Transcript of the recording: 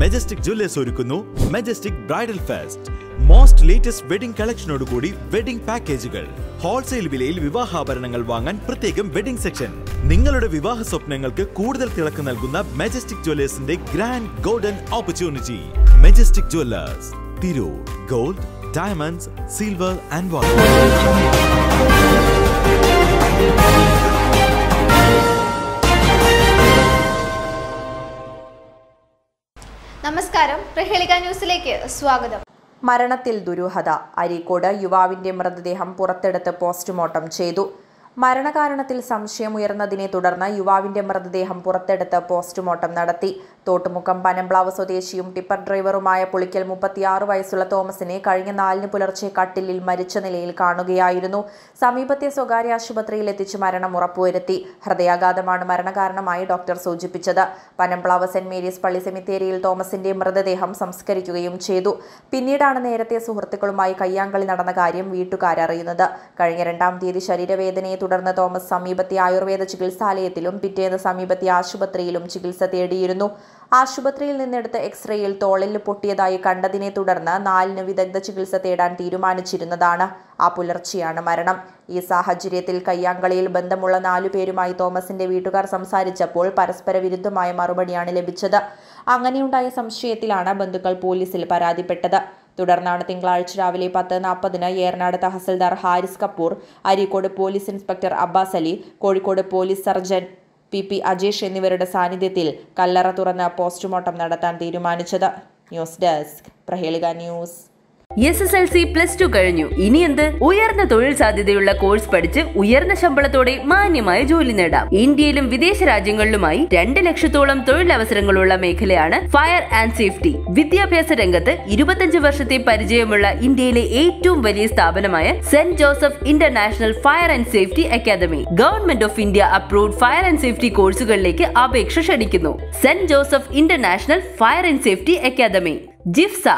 Majestic Jewellers ഒരുക്കുന്നു Majestic bridal fest most latest wedding കളക്ഷനോടുകൂടി wedding പാക്കേജുകൾ wholesale വിലയിൽ വിവാഹാഭരണങ്ങൾ വാങ്ങാൻ പ്രത്യേകം വെഡിംഗ് സെക്ഷൻ നിങ്ങളുടെ വിവാഹ സ്വപ്നങ്ങൾക്ക് കൂടുതൽ തിളക്കം നൽകുന്ന Majestic ജ്വല്ലേഴ്സിന്റെ grand golden opportunity Majestic Jewellers Tirur gold diamonds silver and water നമസ്കാരം. പ്രഹേളിക ന്യൂസിലേക്ക് സ്വാഗതം. മരണത്തിൽ ദുരൂഹത. അരീക്കോട് യുവാവിന്റെ മൃതദേഹം പുറത്തെടുത്ത് പോസ്റ്റ്മോർട്ടം ചെയ്തു. മരണകാരണത്തിൽ സംശയമുയർന്നതിനെ തുടർന്ന് യുവാവിന്റെ മൃതദേഹം പുറത്തെടുത്ത് പോസ്റ്റ്മോർട്ടം നടത്തി. തോട്ടുമുക്കം പനംപ്ലാവ് സ്വദേശിയും ടിപ്പർ ഡ്രൈവറുമായ പുളിക്കൽ മുപ്പത്തിയാറ് വയസ്സുള്ള തോമസിനെ കഴിഞ്ഞ നാലിന് പുലർച്ചെ കട്ടിലിൽ മരിച്ച നിലയിൽ കാണുകയായിരുന്നു. സമീപത്തെ സ്വകാര്യ ആശുപത്രിയിൽ എത്തിച്ച് മരണം ഉറപ്പുവരുത്തി. ഹൃദയാഘാതമാണ് മരണകാരണമായി ഡോക്ടർ സൂചിപ്പിച്ചത്. പനംപ്ലാവ് സെന്റ് മേരീസ് പള്ളി സെമിത്തേരിയിൽ തോമസിന്റെ മൃതദേഹം സംസ്കരിക്കുകയും ചെയ്തു. പിന്നീടാണ് നേരത്തെ സുഹൃത്തുക്കളുമായി കയ്യാങ്കളി നടന്ന കാര്യം വീട്ടുകാരറിയുന്നത്. കഴിഞ്ഞ രണ്ടാം തീയതി ശരീരവേദനയെ തുടർന്ന് തോമസ് സമീപത്തെ ആയുർവേദ ചികിത്സാലയത്തിലും പിറ്റേന്ന് സമീപത്തെ ആശുപത്രിയിലും ചികിത്സ തേടിയിരുന്നു. ആശുപത്രിയിൽ നിന്നെടുത്ത എക്സ്റേയിൽ തോളിൽ പൊട്ടിയതായി കണ്ടതിനെ തുടർന്ന് നാലിന് വിദഗ്ധ ചികിത്സ തേടാൻ തീരുമാനിച്ചിരുന്നതാണ് ആ പുലർച്ചെയാണ് മരണം. ഈ സാഹചര്യത്തിൽ കയ്യാങ്കളിയിൽ ബന്ധമുള്ള നാലുപേരുമായി തോമസിന്റെ വീട്ടുകാർ സംസാരിച്ചപ്പോൾ പരസ്പര വിരുദ്ധമായ മറുപടിയാണ് ലഭിച്ചത്. അങ്ങനെയുണ്ടായ സംശയത്തിലാണ് ബന്ധുക്കൾ പോലീസിൽ പരാതിപ്പെട്ടത്. തുടർന്നാണ് തിങ്കളാഴ്ച രാവിലെ പത്ത് നാൽപ്പതിന് Eranad tahsildar Haris Kapoor Areekode police inspector Abbas Ali Kozhikode police surgeon P P Ajesh എന്നിവരുടെ സാന്നിധ്യത്തിൽ കല്ലറ തുറന്ന് പോസ്റ്റ്മോർട്ടം നടത്താൻ തീരുമാനിച്ചത്. News desk Prahelika news. S S L C plus two കഴിഞ്ഞു. ഇനി എന്ത്? ഉയർന്ന തൊഴിൽ സാധ്യതയുള്ള കോഴ്സ് പഠിച്ച് ഉയർന്ന ശമ്പളത്തോടെ മാന്യമായ ജോലി നേടാം. ഇന്ത്യയിലും വിദേശ രാജ്യങ്ങളിലുമായി രണ്ട് ലക്ഷത്തോളം തൊഴിലവസരങ്ങളുള്ള മേഖലയാണ് ഫയർ ആൻഡ് സേഫ്റ്റി വിദ്യാഭ്യാസ രംഗത്ത് ഇരുപത്തഞ്ച് വർഷത്തെ പരിചയമുള്ള ഇന്ത്യയിലെ ഏറ്റവും വലിയ സ്ഥാപനമായ Saint Joseph International Fire and Safety Academy Government of India approved fire and safety കോഴ്സുകളിലേക്ക് അപേക്ഷ ക്ഷണിക്കുന്നു. Saint Joseph International Fire and Safety Academy JIFSA.